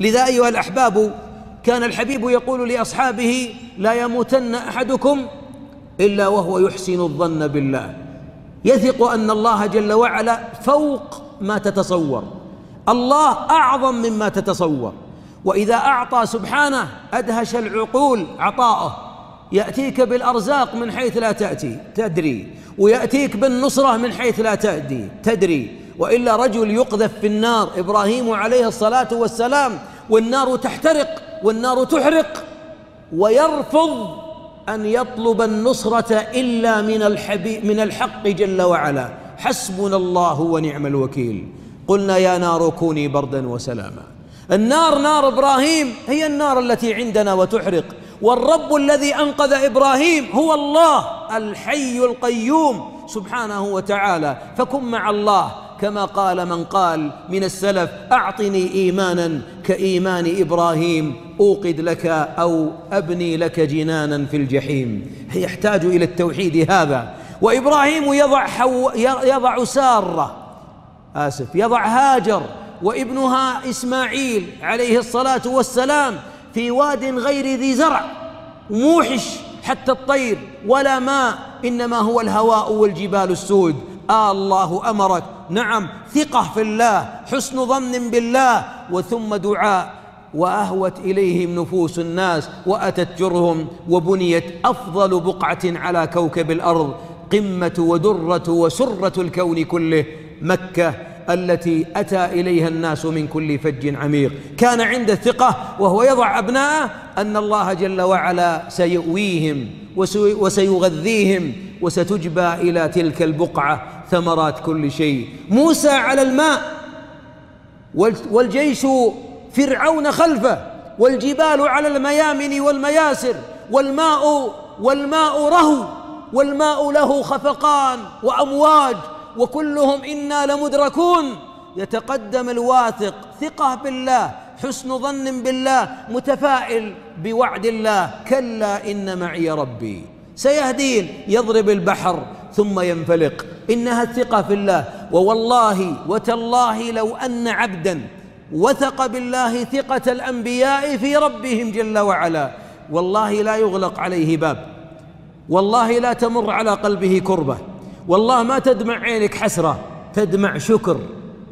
لذا أيها الأحباب كان الحبيب يقول لأصحابه لا يموتن أحدكم إلا وهو يحسن الظن بالله. يثق أن الله جل وعلا فوق ما تتصور. الله أعظم مما تتصور. وإذا أعطى سبحانه أدهش العقول عطاءه يأتيك بالأرزاق من حيث لا تأتي تدري. ويأتيك بالنصرة من حيث لا تأتي تدري. وإلا رجل يقذف في النار إبراهيم عليه الصلاة والسلام والنار تحترق والنار تحرق ويرفض أن يطلب النصرة إلا من الحبيب من الحق جل وعلا. حسبنا الله ونعم الوكيل. قلنا يا نار كوني بردا وسلاما. النار نار إبراهيم هي النار التي عندنا وتحرق. والرب الذي أنقذ إبراهيم هو الله الحي القيوم سبحانه وتعالى. فكن مع الله. كما قال من قال من السلف أعطني ايمانا كإيمان إبراهيم أوقد لك أو أبني لك جنانا في الجحيم. يحتاج إلى التوحيد هذا. وإبراهيم يضع حو يضع سارة آسف يضع هاجر وابنها إسماعيل عليه الصلاة والسلام في واد غير ذي زرع موحش حتى الطير ولا ماء إنما هو الهواء والجبال السود. آه الله أمرك. نعم ثقة في الله حسن ظن بالله وثم دعاء. وأهوت إليهم نفوس الناس واتت جرهم وبنيت أفضل بقعة على كوكب الأرض قمة ودرة وسرة الكون كله. مكة التي أتى إليها الناس من كل فج عميق. كان عنده الثقة وهو يضع أبناءه أن الله جل وعلا سيؤويهم وسيغذيهم وستجبى إلى تلك البقعة ثمرات كل شيء. موسى على الماء والجيش فرعون خلفه والجبال على الميامن والمياسر والماء والماء رهو والماء له خفقان وأمواج وكلهم إنا لمدركون. يتقدم الواثق ثقة بالله حسن ظن بالله متفائل بوعد الله كلا إن معي ربي. سيهدين يضرب البحر ثم ينفلق. إنها الثقة في الله. ووالله وتالله لو أن عبدا وثق بالله ثقة الأنبياء في ربهم جل وعلا. والله لا يغلق عليه باب. والله لا تمر على قلبه كربة. والله ما تدمع عينك حسرة. تدمع شكر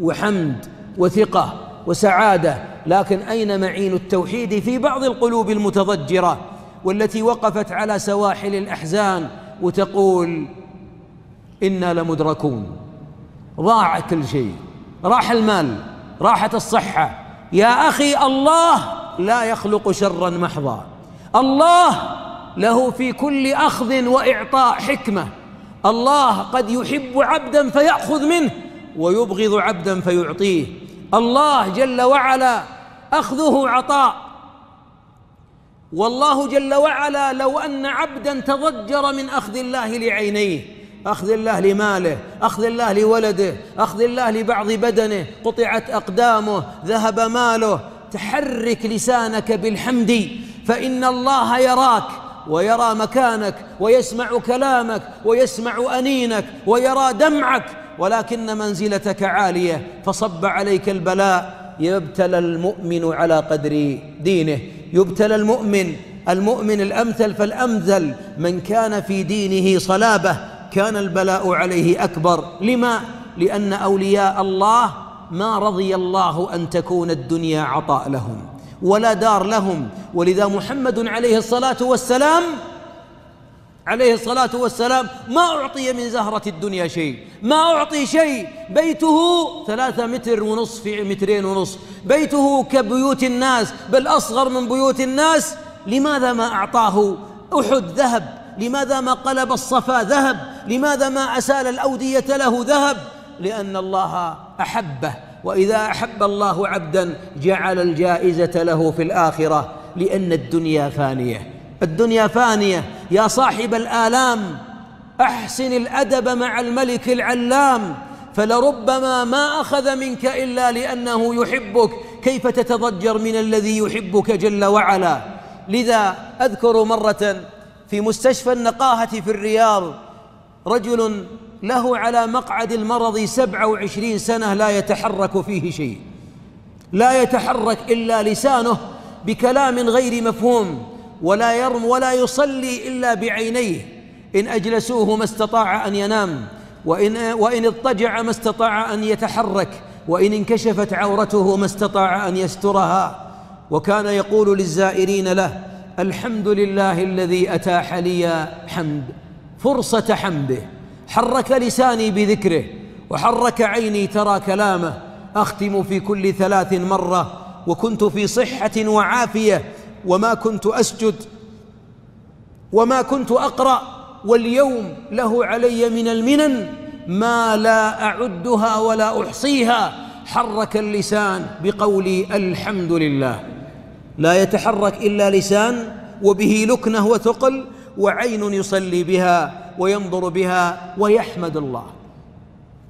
وحمد وثقة وسعادة. لكن أين معين التوحيد في بعض القلوب المتضجرة؟ والتي وقفت على سواحل الأحزان وتقول إنا لمدركون. ضاع كل شيء. راح المال راحت الصحة. يا أخي الله لا يخلق شرا محضا. الله له في كل أخذ وإعطاء حكمة. الله قد يحب عبدا فيأخذ منه ويبغض عبدا فيعطيه. الله جل وعلا أخذه عطاء. والله جل وعلا لو أن عبدا تضجر من أخذ الله لعينيه أخذ الله لماله أخذ الله لولده أخذ الله لبعض بدنه قطعت أقدامه ذهب ماله تحرك لسانك بالحمد فإن الله يراك ويرى مكانك ويسمع كلامك ويسمع أنينك ويرى دمعك ولكن منزلتك عالية فصب عليك البلاء يبتلى المؤمن على قدر دينه. يبتلى المؤمن المؤمن الأمثل فالأمثل. من كان في دينه صلابة كان البلاء عليه أكبر. لما؟ لأن أولياء الله ما رضي الله أن تكون الدنيا عطاء لهم ولا دار لهم. ولذا محمد عليه الصلاة والسلام عليه الصلاة والسلام ما أعطي من زهرة الدنيا شيء. ما أعطي شيء. بيته ثلاثة متر ونصف في مترين ونصف بيته كبيوت الناس بل أصغر من بيوت الناس. لماذا ما أعطاه؟ أحد ذهب. لماذا ما قلب الصفا ذهب؟ لماذا ما أسال الأودية له ذهب؟ لأن الله أحبه. وإذا أحب الله عبدا جعل الجائزة له في الآخرة. لأن الدنيا فانية. الدنيا فانية. يا صاحب الآلام أحسن الأدب مع الملك العلام فلربما ما أخذ منك إلا لأنه يحبك. كيف تتضجر من الذي يحبك جل وعلا؟ لذا أذكر مرة في مستشفى النقاهة في الرياض رجل له على مقعد المرض سبعة وعشرين سنة لا يتحرك فيه شيء لا يتحرك إلا لسانه بكلام غير مفهوم. ولا يرم ولا يصلي إلا بعينيه. إن أجلسوه ما استطاع أن ينام وإن وإن اضطجع ما استطاع أن يتحرك وإن انكشفت عورته ما استطاع أن يسترها. وكان يقول للزائرين له الحمد لله الذي أتاح لي حمد فرصة حمده. حرك لساني بذكره وحرك عيني ترى كلامه. أختم في كل ثلاث مرة وكنت في صحة وعافية وما كنت أسجد وما كنت أقرأ واليوم له علي من المنن ما لا أعدها ولا أحصيها. حرك اللسان بقول الحمد لله. لا يتحرك إلا لسان وبه لكنة وثقل وعين يصلي بها وينظر بها ويحمد الله.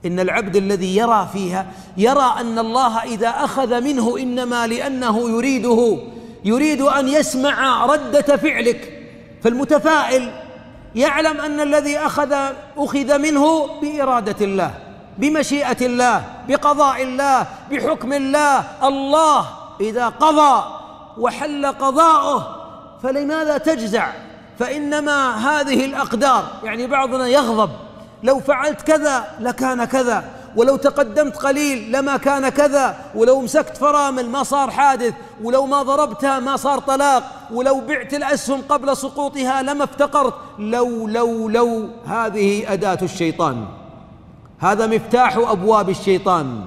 إن العبد الذي يرى فيها يرى أن الله إذا أخذ منه إنما لأنه يريده. يريد أن يسمع ردة فعلك فالمتفائل يعلم أن الذي أخذ أخذ منه بإرادة الله بمشيئة الله بقضاء الله بحكم الله الله إذا قضى وحل قضاؤه فلماذا تجزع؟ فإنما هذه الأقدار يعني بعضنا يغضب لو فعلت كذا لكان كذا ولو تقدمت قليل لما كان كذا ولو مسكت فرامل ما صار حادث ولو ما ضربتها ما صار طلاق ولو بعت الأسهم قبل سقوطها لما افتقرت لو لو لو هذه أداة الشيطان. هذا مفتاح أبواب الشيطان.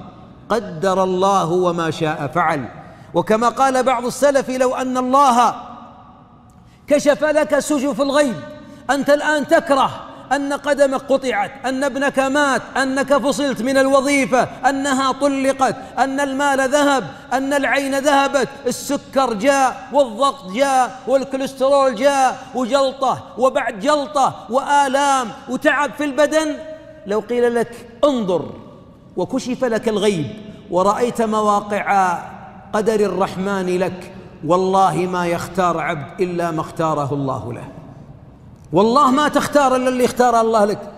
قدر الله وما شاء فعل. وكما قال بعض السلف لو أن الله كشف لك سجف الغيب أنت الآن تكره أن قدمك قطعت أن ابنك مات أنك فصلت من الوظيفة أنها طلقت أن المال ذهب أن العين ذهبت السكر جاء والضغط جاء والكوليسترول جاء وجلطة وبعد جلطة وآلام وتعب في البدن. لو قيل لك انظر وكشف لك الغيب ورأيت مواقع قدر الرحمن لك والله ما يختار عبد إلا ما اختاره الله له. والله ما تختار إلا اللي اختار الله لك.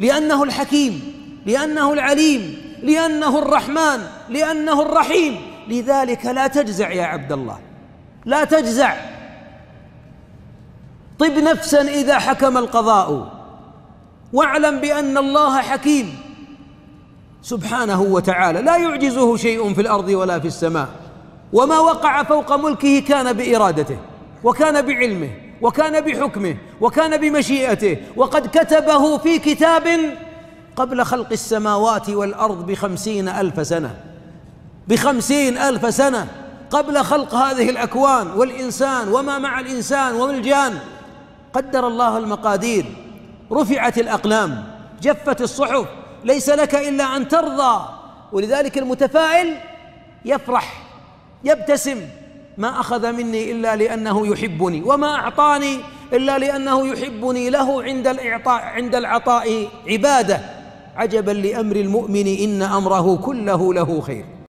لأنه الحكيم لأنه العليم لأنه الرحمن لأنه الرحيم. لذلك لا تجزع يا عبد الله. لا تجزع. طب نفسا إذا حكم القضاء. واعلم بأن الله حكيم. سبحانه وتعالى لا يعجزه شيء في الأرض ولا في السماء. وما وقع فوق ملكه كان بإرادته وكان بعلمه. وكان بحكمه وكان بمشيئته وقد كتبه في كتاب قبل خلق السماوات والأرض بخمسين ألف سنة بخمسين ألف سنة قبل خلق هذه الأكوان والإنسان وما مع الإنسان والجان. قدر الله المقادير رفعت الأقلام جفت الصحف ليس لك إلا أن ترضى. ولذلك المتفائل يفرح يبتسم ما أخذ مني إلا لأنه يحبني وما أعطاني إلا لأنه يحبني له عند الإعطاء عند العطاء عبادة. عجبا لأمر المؤمن إن أمره كله له خير.